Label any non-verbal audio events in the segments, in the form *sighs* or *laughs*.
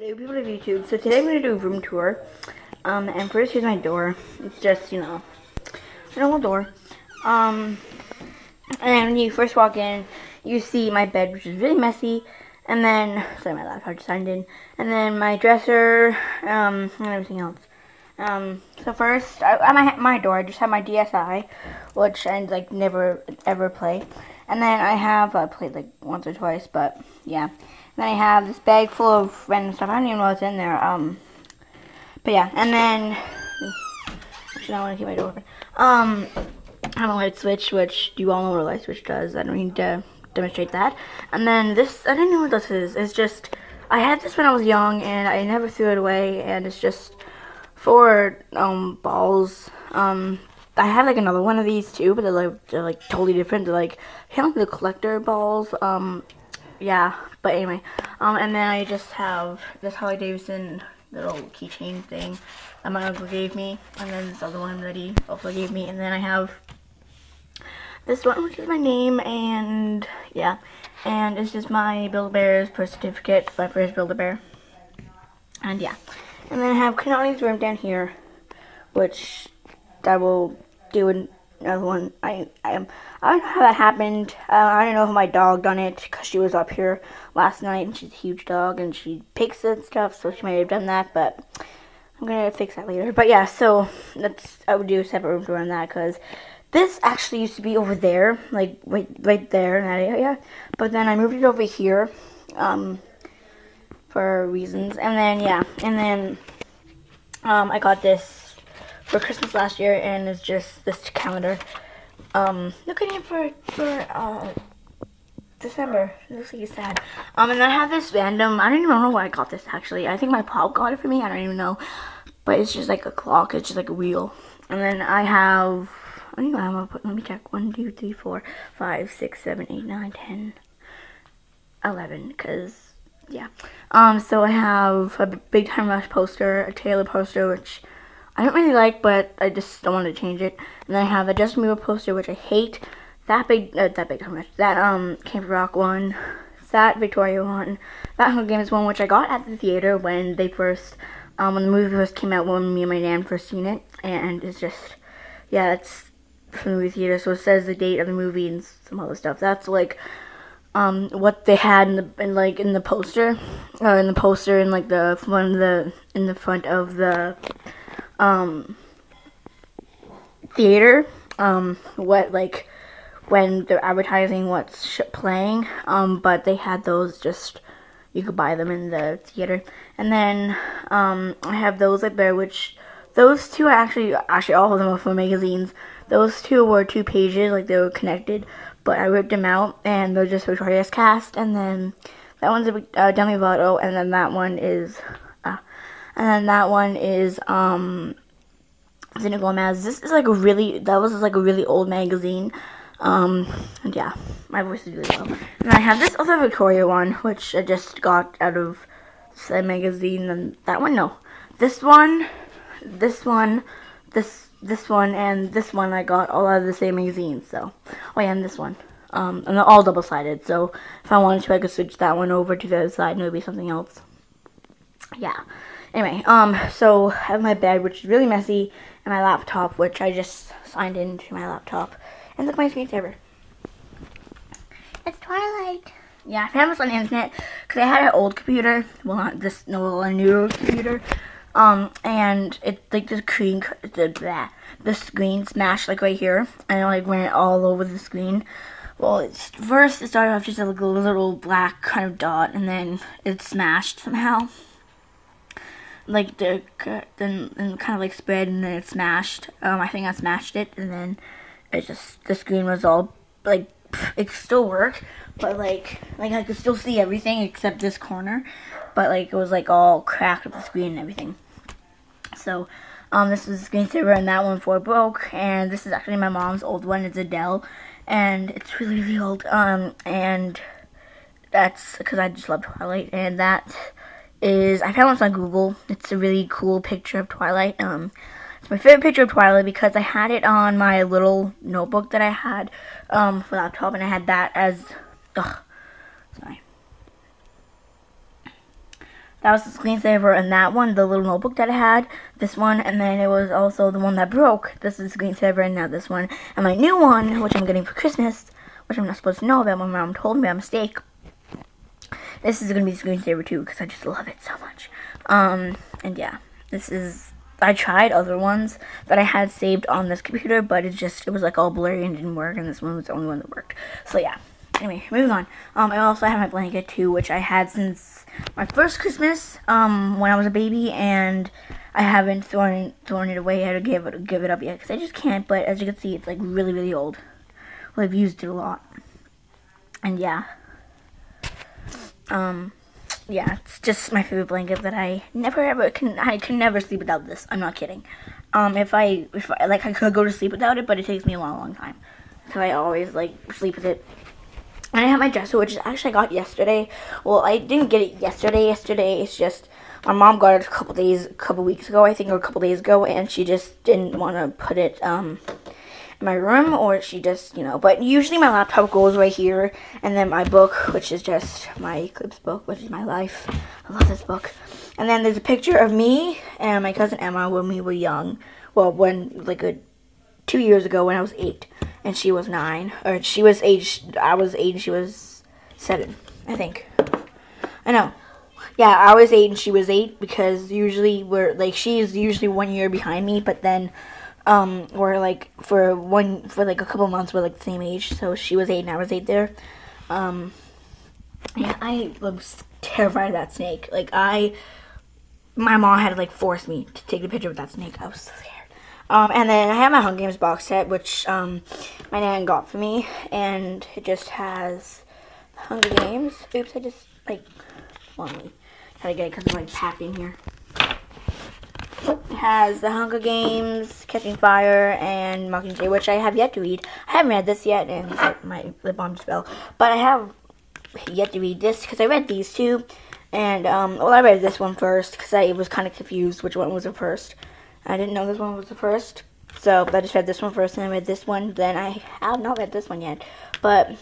Hello people of YouTube. So today I'm going to do a room tour. Um, and first here's my door. It's just, you know, a normal door. Um, and when you first walk in, you see my bed, which is really messy. And then, sorry, my laptop just signed in. And then my dresser, um, and everything else. Um, so first, I, at my, my door, I just have my DSi, which I, like, never, ever play. And then I have, I played, like, once or twice, but, yeah. Then I have this bag full of random stuff. I don't even know what's in there. Um, but yeah, and then, actually, I don't want to keep my door open. Um, I have a light switch, which you all know what a light switch does. I don't need to demonstrate that. And then this, I don't know what this is. It's just, I had this when I was young, and I never threw it away, and it's just for, um, balls. Um, I have like another one of these too, but they're like, they're like totally different. They're like, kind of like the collector balls. Um, yeah, but anyway, um, and then I just have this Harley Davidson little keychain thing that my uncle gave me, and then this other one that he also gave me, and then I have this one, which is my name, and yeah, and it's just my Build-A-Bear's birth certificate, my first Build-A-Bear, and yeah, and then I have Kanani's room down here, which I will do another one. I I am I don't know how that happened. Uh, I don't know if my dog done it because she was up here last night and she's a huge dog and she picks and stuff, so she might have done that. But I'm gonna fix that later. But yeah, so that's I would do a separate room tour on that because this actually used to be over there, like right right there in that area. But then I moved it over here, um, for reasons. And then yeah, and then um, I got this for Christmas last year, and it's just this calendar. Um, looking at for for uh December. Looks like it's sad. Um, and I have this random. I don't even know why I got this actually. I think my pop got it for me. I don't even know, but it's just like a clock. It's just like a wheel. And then I have. I don't know. I'm gonna put. Let me check. One, two, three, four, five, six, seven, eight, nine, ten, eleven. Cause yeah. Um. So I have a Big Time Rush poster, a Taylor poster, which I don't really like, but I just don't want to change it. And then I have a Justin Bieber poster, which I hate. That big, uh, that big, that um Camp Rock one, that Victoria one, that Hunger Games one, which I got at the theater when they first, um, when the movie first came out, when me and my nan first seen it, and it's just, yeah, it's from the movie theater, so it says the date of the movie and some other stuff. That's like, um, what they had in the, in like, in the poster, uh, in the poster, in like the, one of the, in the front of the, um, theater, um, what, like, when they're advertising what's playing, um, but they had those just, you could buy them in the theater. And then, um, I have those up there, which, those two are actually, actually all of them are for magazines. Those two were two pages, like they were connected, but I ripped them out, and they're just Victorious cast, and then that one's a uh, Demi Lovato, and then that one is and then that one is um Selena Gomez. This is like a really that was like a really old magazine. Um and yeah, my voice is really low. And I have this other Victoria one, which I just got out of the magazine and that one no. This one, this one, this this one and this one I got all out of the same magazine, so oh yeah, and this one. Um, and they're all double sided, so if I wanted to I could switch that one over to the other side and it would be something else. Yeah. Anyway, um, so I have my bed, which is really messy, and my laptop, which I just signed into my laptop. And look my screensaver. It's Twilight. Yeah, I found this on the internet, because I had an old computer, well, not this, no, a newer computer, um, and it, like, the screen, the, the screen smashed, like, right here, and it, like, went all over the screen. Well, it's, first it started off just like a little black kind of dot, and then it smashed somehow like the then and kind of like spread and then it smashed. Um, I think I smashed it and then it just the screen was all like it still worked, but like like I could still see everything except this corner, but like it was like all cracked with the screen and everything. So um, this was the screensaver and that one for broke, and this is actually my mom's old one. It's a Dell, and it's really really old. Um, and that's because I just love Twilight, and that is I found this on Google. It's a really cool picture of Twilight. Um, it's my favorite picture of Twilight because I had it on my little notebook that I had um, for laptop, and I had that as ugh, sorry. That was the screensaver, and that one, the little notebook that I had, this one, and then it was also the one that broke. This is the screensaver, and now this one. And my new one, which I'm getting for Christmas, which I'm not supposed to know about, my mom told me by mistake. This is going to be screensaver too, because I just love it so much. Um, and yeah, this is, I tried other ones that I had saved on this computer, but it just, it was like all blurry and didn't work, and this one was the only one that worked. So yeah, anyway, moving on. Um, I also have my blanket too, which I had since my first Christmas um, when I was a baby, and I haven't thrown thrown it away. Had to give it give it up yet because I just can't. But as you can see, it's like really really old. Well, I've used it a lot, and yeah, um, yeah, it's just my favorite blanket that I never ever can. I can never sleep without this. I'm not kidding. Um, if I if I, like I could go to sleep without it, but it takes me a long long time. So I always like sleep with it and I have my dresser, which is actually I got yesterday. Well, I didn't get it yesterday. Yesterday, it's just my mom got it a couple days, a couple weeks ago, I think, or a couple days ago, and she just didn't want to put it um my room, or she just, you know. But usually my laptop goes right here, and then my book, which is just my Eclipse book, which is my life. I love this book. And then there's a picture of me and my cousin Emma when we were young. Well, when like a two years ago when I was eight and she was nine. Or she was age, I was eight and she was seven, I think. I know. Yeah, I was eight and she was eight because usually we're, like, she's usually one year behind me, but then, um, we're, like, for one, for, like, a couple months, we're, like, the same age. So she was eight and I was eight there. Um, yeah, I was terrified of that snake. Like, I, my mom had to, like, force me to take the picture with that snake. I was so scared. Um, and then I have my Hunger Games box set, which um, my nan got for me, and it just has Hunger Games. Oops, I just, like, let me try to get it because it's, like, in here. Has the Hunger Games, Catching Fire, and Mockingjay, which I have yet to read. I haven't read this yet, and my lip balm spell, but I have yet to read this because I read these two, and, um, well, I read this one first because I was kind of confused which one was the first. I didn't know this one was the first. So I just read this one first and I read this one. Then I have not read this one yet. But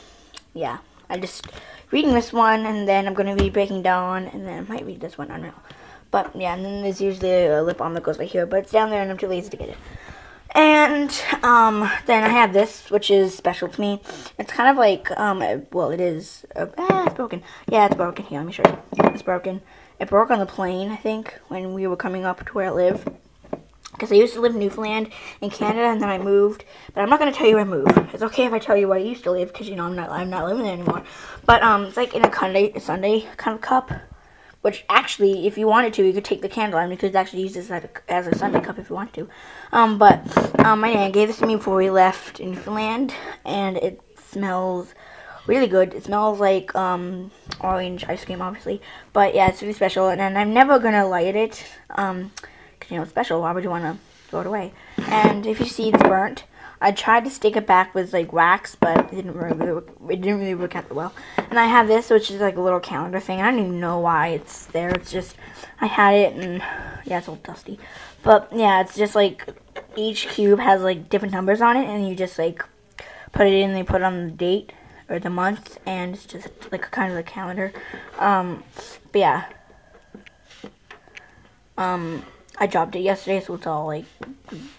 yeah, I just reading this one and then I'm going to be Breaking Dawn and then I might read this one. I don't know. But yeah, and then there's usually a lip balm that goes right here. But it's down there and I'm too lazy to get it. And um, then I have this, which is special to me. It's kind of like, um, well, it is, uh, ah, it's broken. Yeah, it's broken. Here, let me show you. It's broken. It broke on the plane, I think, when we were coming up to where I live because I used to live in Newfoundland in Canada and then I moved. But I'm not going to tell you where I moved. It's okay if I tell you where I used to live because, you know, I'm not, I'm not living there anymore. But um, it's like in a sundae, a sundae kind of cup. Which actually, if you wanted to, you could take the candle and you could actually use this as a, as a sundae cup if you want to. Um, but um, my nan gave this to me before we left Newfoundland. And it smells really good. It smells like um, orange ice cream, obviously. But yeah, it's really special. And, and I'm never to light it. Um, you know, special. Why would you want to throw it away? And if you see it's burnt, I tried to stick it back with like wax, but it didn't really work, it didn't really work out well. And I have this, which is like a little calendar thing. I don't even know why it's there. It's just I had it, and yeah, it's all dusty. But yeah, it's just like each cube has like different numbers on it, and you just like put it in. They put on the date or the month, and it's just like a kind of a calendar. Um, but yeah. Um, I dropped it yesterday, so it's all like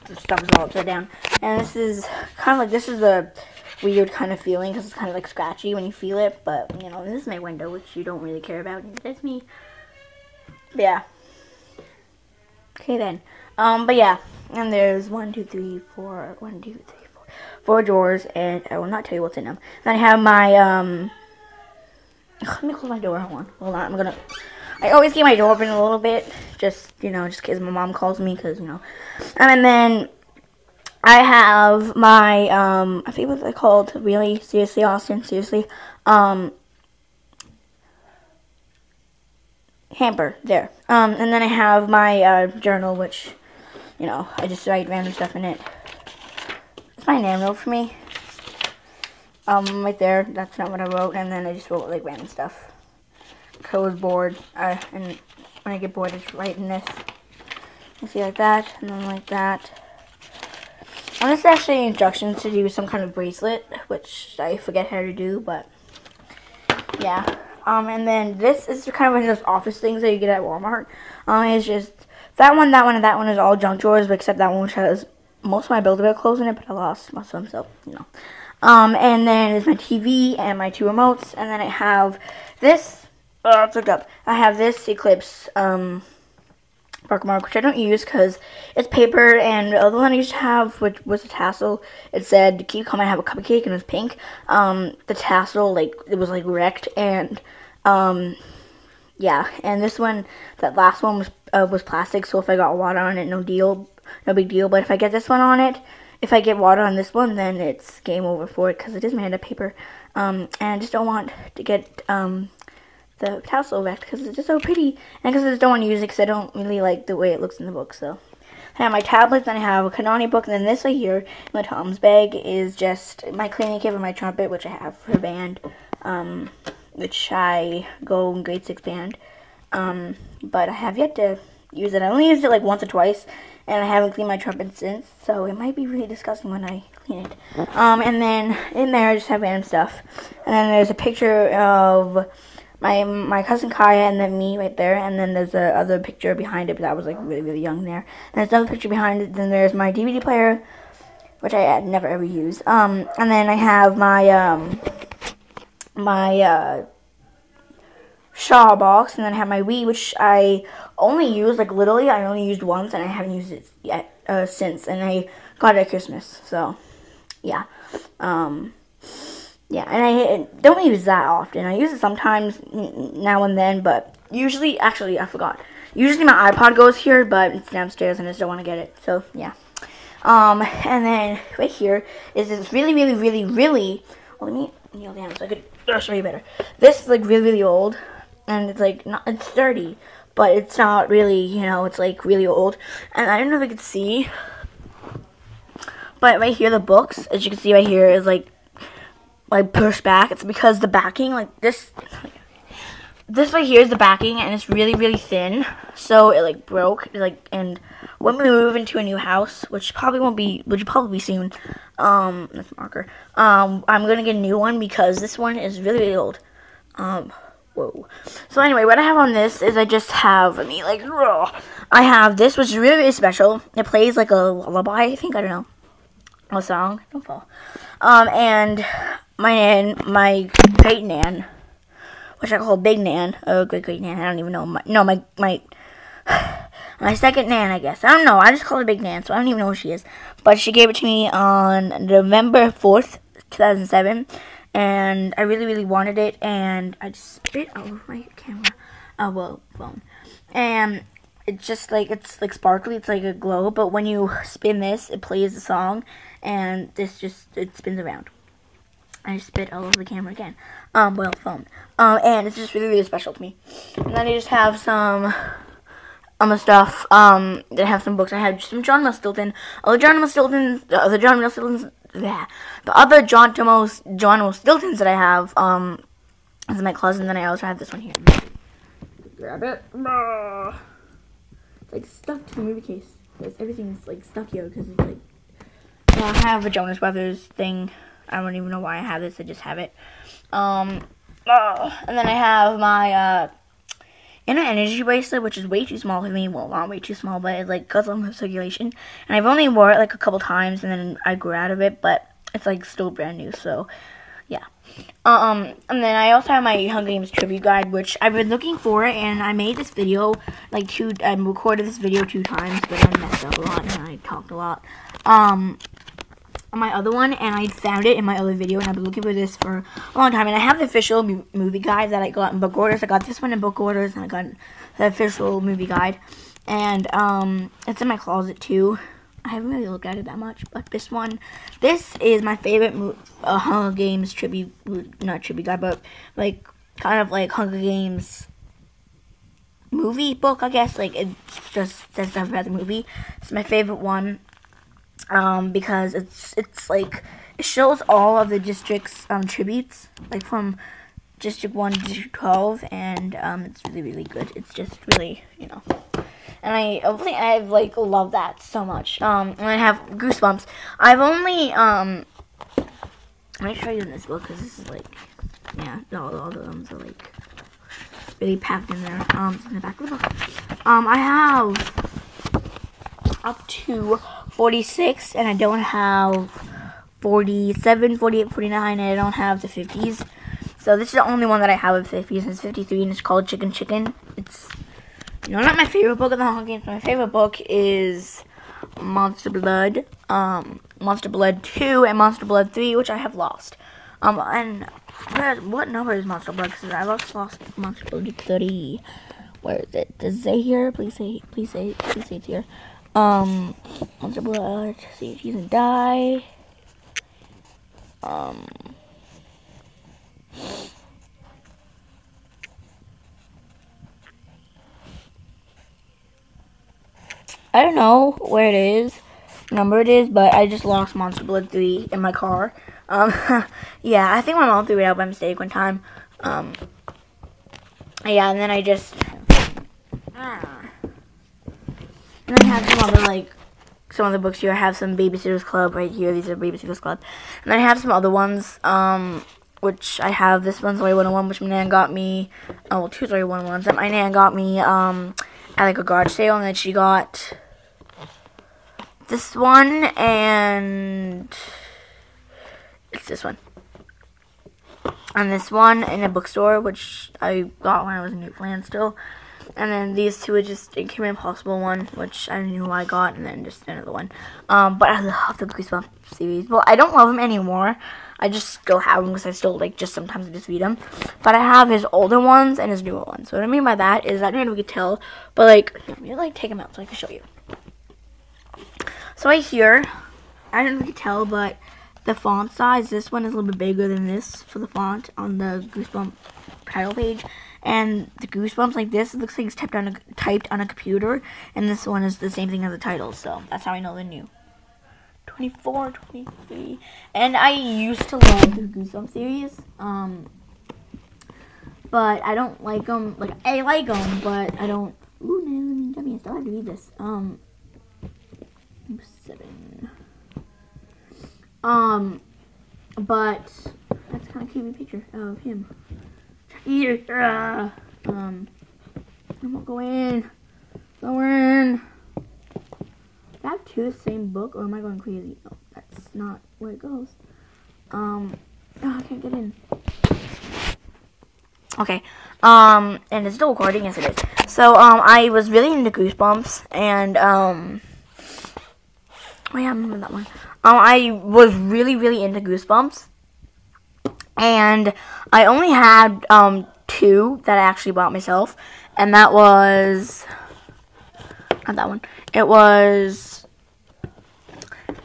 the stuff is all upside down. And this is kind of like this is a weird kind of feeling because it's kind of like scratchy when you feel it. But you know, this is my window, which you don't really care about. That's me. Yeah. Okay then. Um, but yeah, and there's one, two, three, four, one, two, three, four, four drawers, and I will not tell you what's in them. Then I have my um. Let me close my door. Hold on. Hold on. I'm gonna. I always keep my door open a little bit, just, you know, just because my mom calls me, because, you know. And then I have my, um, I think what they're called, really, seriously, Austin, seriously, um, hamper, there. Um, and then I have my, uh, journal, which, you know, I just write random stuff in it. It's my name for me. Um, right there, that's not what I wrote, and then I just wrote, like, random stuff. I was bored, uh, and when I get bored, it's in this. You see like that, and then like that. And this is actually instructions to do some kind of bracelet, which I forget how to do, but yeah. Um, and then this is kind of one of those office things that you get at Walmart. Um, it's just that one, that one, and that one is all junk drawers, except that one which has most of my Build-A-Bear clothes in it, but I lost most of them, so, you know. Um, and then there's my TV and my two remotes, and then I have this, oh, it's hooked up. I have this Eclipse, um, mark, which I don't use because it's paper, and the other one I used to have, which was a tassel, it said, keep calm, I have a cupcake, and it was pink. Um, the tassel, like, it was, like, wrecked, and, um, yeah, and this one, that last one was, uh, was plastic, so if I got water on it, no deal, no big deal, but if I get this one on it, if I get water on this one, then it's game over for it because it is made of paper. Um, and I just don't want to get um, the tassel wrecked because it's just so pretty. And because I just don't want to use it because I don't really like the way it looks in the book. So I have my tablets and I have a Kanani book. And then this right here, my Tom's bag, is just my cleaning kit for my trumpet, which I have for band, um, which I go in grade 6 band. Um, but I have yet to use it. I only used it like once or twice and I haven't cleaned my trumpet since, so it might be really disgusting when I clean it. Um, and then in there I just have random stuff. And then there's a picture of my my cousin Kaya and then me right there, and then there's a other picture behind it, but I was like really really young there. And there's another picture behind it. Then there's my DVD player, which I had never ever use. Um, and then I have my um my uh Shaw box, and then I have my Wii, which I only used, like, literally, I only used once, and I haven't used it yet, uh, since, and I got it at Christmas, so, yeah, um, yeah, and I don't use that often, I use it sometimes, now and then, but usually, actually, I forgot, usually my iPod goes here, but it's downstairs, and I just don't want to get it, so, yeah, um, and then, right here, is this really, really, really, really, well, let me kneel down so I could show you better, this is, like, really, really old, and it's like not it's sturdy, but it's not really you know it's like really old. And I don't know if you can see, but right here the books, as you can see right here, is like like pushed back. It's because the backing like this. This right here is the backing, and it's really, really thin, so it like broke. Like, and when we move into a new house, which probably won't be, which probably be soon, um, that's marker. Um, I'm gonna get a new one because this one is really, really old. Um, Whoa. So anyway, what I have on this is I just have, let me like, I have this, which is really, really special. It plays like a lullaby, I think, I don't know. A song, don't fall. Um, and my nan, my great nan, which I call Big Nan, oh, great great nan, I don't even know, my, no, my, my, *sighs* my second nan, I guess. I don't know, I just call her Big Nan, so I don't even know who she is. But she gave it to me on November 4th, 2007 and I really, really wanted it, and I just spit all over my camera, Oh well, phone, and it's just like, it's like sparkly, it's like a glow, but when you spin this, it plays the song, and this just, it spins around. I spit all over the camera again, um, well, phone, um, and it's just really, really special to me, and then I just have some, um, stuff, um, I have some books, I have some Geronimo Stilton, other Geronimo Stilton, the other Geronimo Stilton's yeah, the other John Tomos John Stiltons that I have um is in my closet, and then I also have this one here. Grab it. It's like stuck to the movie case. It's, everything's like stuck here because it's like. I have a Jonas Brothers thing. I don't even know why I have this. I just have it. Um, oh, and then I have my uh, inner energy bracelet, which is way too small for me. Well, not way too small, but it like goes on with circulation. And I've only wore it like a couple times, and then I grew out of it. But it's like still brand new, so yeah. Um, and then I also have my Hunger Games tribute guide, which I've been looking for, and I made this video like two. I recorded this video two times, but I messed up a lot and I talked a lot. Um, on my other one, and I found it in my other video, and I've been looking for this for a long time. And I have the official movie guide that I got in book orders. I got this one in book orders, and I got the official movie guide. And um, it's in my closet too. I haven't really looked at it that much, but this one, this is my favorite uh, Hunger Games tribute, not tribute guide, but like kind of like Hunger Games movie book, I guess. Like it just says stuff about the movie. It's my favorite one um, because it's it's like it shows all of the districts um, tributes, like from District 1 to District 12, and um, it's really, really good. It's just really, you know. And I hopefully I've like loved that so much. Um, and I have goosebumps. I've only um, let me show you in this book because this is like, yeah, all, all of them are like really packed in there. Um, in the back of the book. Um, I have up to 46, and I don't have 47, 48, 49, and I don't have the 50s. So this is the only one that I have of 50s, and it's 53, and it's called Chicken Chicken. It's, you know, not my favorite book of the Hunger Games. My favorite book is Monster Blood, um, Monster Blood 2, and Monster Blood 3, which I have lost. Um, and where, what number is Monster Blood? Because I lost, lost Monster Blood 3. Where is it? Does it say here? Please say, please say, please say it's here. Um, Monster Blood, see if he doesn't die. Um, I don't know where it is, number it is, but I just lost Monster Blood 3 in my car. Um, *laughs* yeah, I think my mom threw it out by mistake one time. Um, yeah, and then I just, ah. And then I have some other, like, some other books here. I have some Babysitter's Club right here. These are Babysitter's Club. And I have some other ones, um, which I have. This one's Story 101, which my nan got me. Oh, well, two Story 101s that my nan got me, um, at, like, a garage sale. And then she got this one, and it's this one. And this one in a bookstore, which I got when I was in Newfoundland still. And then these two are just Kim Impossible one, which I knew I got, and then just another one. Um, but I love the Goosebumps series. Well, I don't love them anymore. I just still have them because I still, like, just sometimes I just read them. But I have his older ones and his newer ones. So what I mean by that is, I don't know if you could tell, but, like, let me, like, take them out so I can show you. So right here, I don't know if you can tell, but the font size, this one is a little bit bigger than this for the font on the Goosebump title page. And the Goosebumps like this, it looks like it's typed on a, typed on a computer. And this one is the same thing as the title, so that's how I know they're new. 24, 23. And I used to love the Goosebumps series. Um, but I don't like them. Like, I like them, but I don't. Ooh, no, dummy, I still have to read this. Um, seven. Um, but that's kind of creepy picture of him. Here, uh, um, I won't go in. Go in. I have two the same book, or am I going crazy? No, that's not where it goes. Um, oh, I can't get in. Okay, um, and it's still recording, yes it is. So, um, I was really into Goosebumps, and, um, oh yeah, I remember that one. Um, I was really, really into Goosebumps. And I only had um, two that I actually bought myself. And that was... Not that one. It was...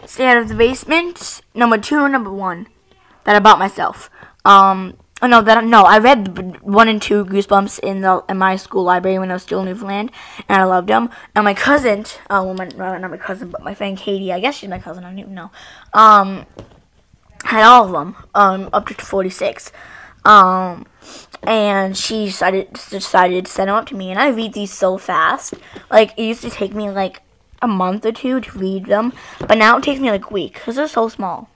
Stay Out of the Basement, number two number one. That I bought myself. Um, Oh no, that no, I read one and two Goosebumps in the in my school library when I was still in Newfoundland, and I loved them. And my cousin, uh, well, my, not my cousin, but my friend Katie, I guess she's my cousin. I don't even know. Um, had all of them, um, up to forty six. Um, and she decided decided to send them up to me, and I read these so fast. Like it used to take me like a month or two to read them, but now it takes me like a week because they're so small.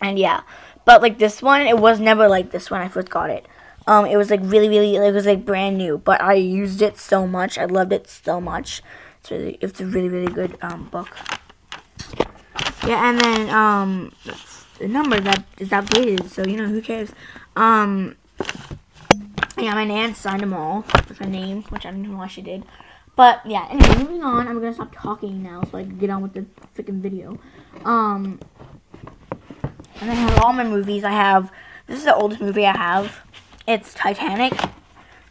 And yeah. But like this one, it was never like this when I first got it. Um, it was like really, really, it was like brand new. But I used it so much. I loved it so much. It's really, it's a really, really good um book. Yeah, and then um, the number that is outdated. So you know who cares. Um, yeah, my nan signed them all with her name, which I don't know why she did. But yeah, anyway, moving on. I'm gonna stop talking now so I can get on with the freaking video. Um, and I have all my movies. I have, this is the oldest movie I have. It's Titanic.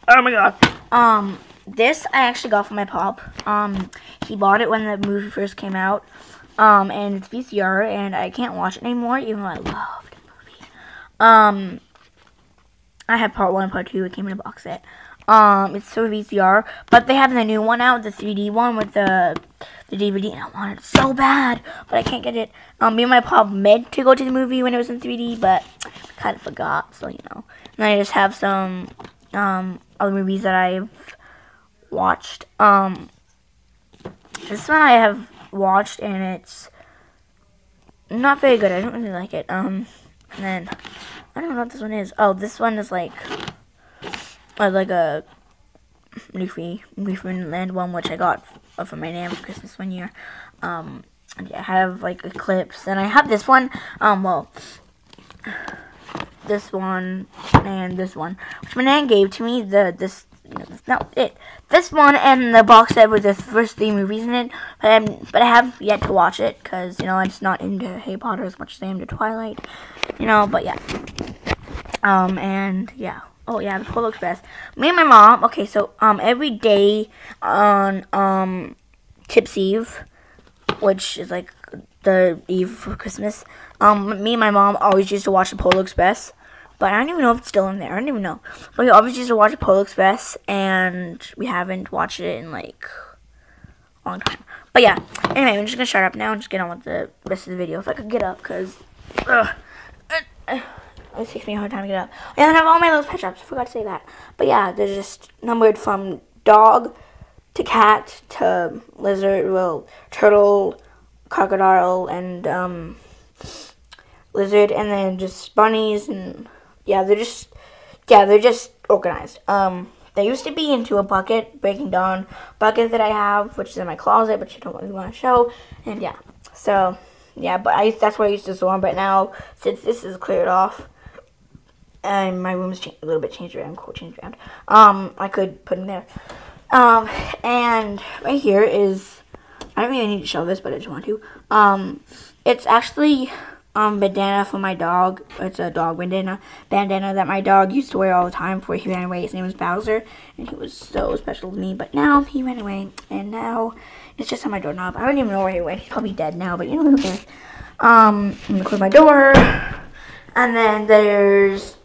Oh my god. Um, this I actually got from my pop. Um, he bought it when the movie first came out. Um, and it's VCR, and I can't watch it anymore, even though I loved the movie. Um, I had part one, part two. It came in a box set. Um, it's for VCR, but they have the new one out, the 3D one with the the DVD, and I want it so bad, but I can't get it. Um, me and my pop meant to go to the movie when it was in 3D, but kind of forgot, so you know. And I just have some um other movies that I've watched. Um, this one I have watched, and it's not very good. I don't really like it. Um, and then I don't know what this one is. Oh, this one is like uh, like a Leafy Newfoundland one, which I got from my name for Christmas one year. Um, and yeah, I have like Eclipse, and I have this one. Um, well, this one and this one, which my nan gave to me. The this no it this one and the box set with the first three movies in it. But I'm but I have yet to watch it because you know I'm just not into Harry Potter as much as I am to Twilight. You know, but yeah. Um and yeah. Oh yeah, the Polar Express. Me and my mom. Okay, so um every day on um Tibb's Eve, which is like the eve for Christmas. Um, me and my mom always used to watch the Polar Express, but I don't even know if it's still in there. I don't even know. But we obviously used to watch Polar Express, and we haven't watched it in like a long time. But yeah, anyway, I'm just gonna shut up now and just get on with the rest of the video if I could get up, cause uh, it takes me a hard time to get up. And I have all my little pet shops. I forgot to say that. But yeah, they're just numbered from dog to cat to lizard, well, turtle, crocodile, and um, lizard, and then just bunnies, and yeah, they're just yeah, they're just organized. Um, they used to be into a bucket, breaking down bucket that I have, which is in my closet, but you don't really want to show, and yeah, so yeah, but I that's where I used to store them. But now since this is cleared off, and my room's a little bit changed around, cool changed around, um, I could put them there. Um, and right here is I don't really need to show this, but I just want to. Um, it's actually um bandana for my dog. It's a dog bandana bandana that my dog used to wear all the time before he ran away. His name was Bowser, and he was so special to me. But now he ran away, and now it's just on my doorknob. I don't even know where he went. He's probably dead now, but you know who cares. Um, I'm gonna close my door, and then there's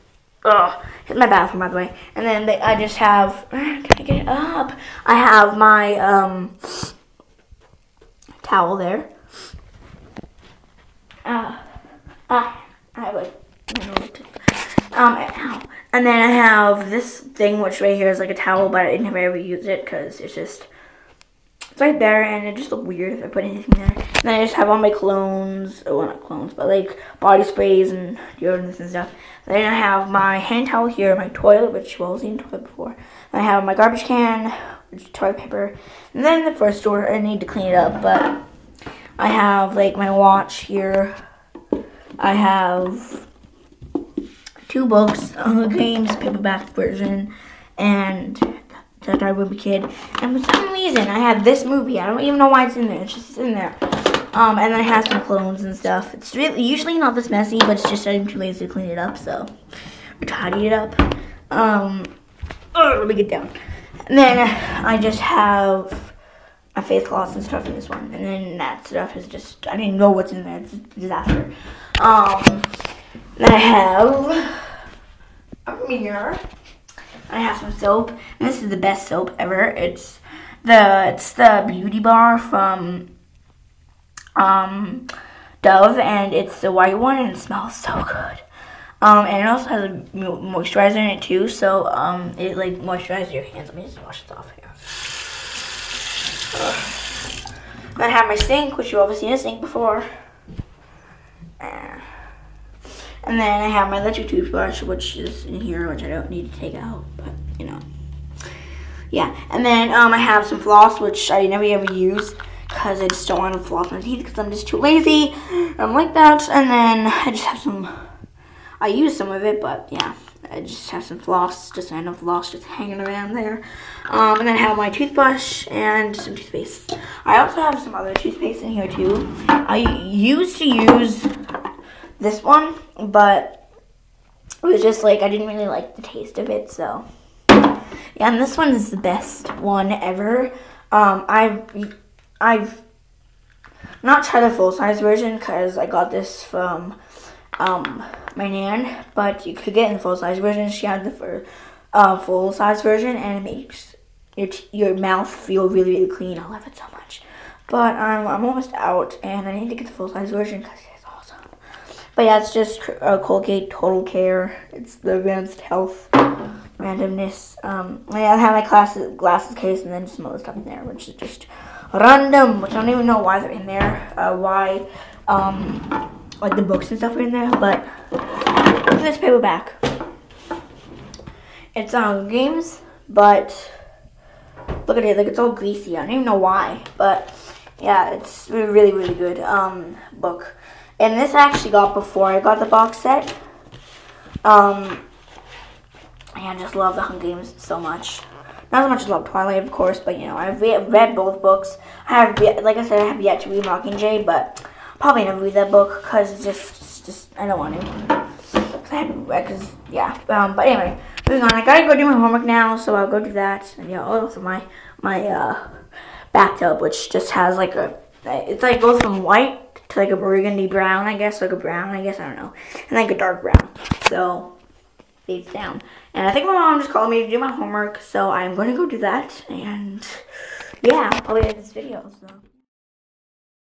oh, my bathroom by the way. And then they, I just have gotta get it up. I have my um towel there. Ah, uh, ah, I would. Um. And then I have this thing, which right here is like a towel, but I never ever use it because it's just, it's right there, and it just look weird if I put anything there. And then I just have all my clones, oh, well, not clones, but like body sprays and deodorants and stuff. Then I have my hand towel here, my toilet, which well, in the toilet before. Then I have my garbage can, which is toilet paper. And then the first door, I need to clean it up, but I have like my watch here. I have two books, Hunger Games paperback version, and the Dark Movie Kid. And for some reason, I have this movie. I don't even know why it's in there. It's just in there. Um, and then I have some clones and stuff. It's really usually not this messy, but it's just I'm too lazy to clean it up, so I tidy it up. Um, oh, let me get down. And then I just have my face cloths and stuff in this one. And then that stuff is just, I didn't know what's in there. It's a disaster. Um, I have a mirror. I have some soap. And this is the best soap ever. It's the, it's the Beauty Bar from, um, Dove. And it's the white one and it smells so good. Um, and it also has a moisturizer in it too, so um, it like moisturizes your hands. Let me just wash this off here. Then I have my sink, which you've obviously seen a sink before. And then I have my electric toothbrush, which is in here, which I don't need to take out, but you know. Yeah, and then um, I have some floss, which I never ever use because I just don't want to floss my teeth because I'm just too lazy. I'm like that. And then I just have some, I use some of it, but yeah. I just have some floss, just random floss just hanging around there. Um, and then I have my toothbrush and some toothpaste. I also have some other toothpaste in here too. I used to use this one, but it was just like, I didn't really like the taste of it, so. Yeah, and this one is the best one ever. Um, I've, I've not tried the full-size version because I got this from um, my nan, but you could get in the full size version. She had the uh, full size version, and it makes your your mouth feel really really clean. I love it so much. But um, I'm almost out, and I need to get the full size version because it's awesome. But yeah, it's just uh, Colgate Total Care. It's the Advanced Health randomness. Um, I have my glasses, glasses case and then some other stuff in there, which is just random, which I don't even know why they're in there. Uh, why, um, like the books and stuff are in there, but this paperback. It's on um, games, but look at it, like it's all greasy. I don't even know why, but yeah, it's really, really good um, book. And this I actually got before I got the box set. Um, I just love the Hunger Games so much. Not as much as love Twilight, of course, but you know, I've read both books. I have, like I said, I have yet to read Mockingjay, but probably never read that book because just, just, I don't want to. Cause I haven't read, cause yeah. Um, but anyway, moving on. I gotta go do my homework now, so I'll go do that. And yeah, also my my uh, bathtub, which just has like a, it's like goes from white to like a burgundy brown, I guess, like a brown, I guess, I don't know, and like a dark brown. So fades down. And I think my mom just called me to do my homework, so I'm to go do that. And yeah, I'll probably edit this video. So.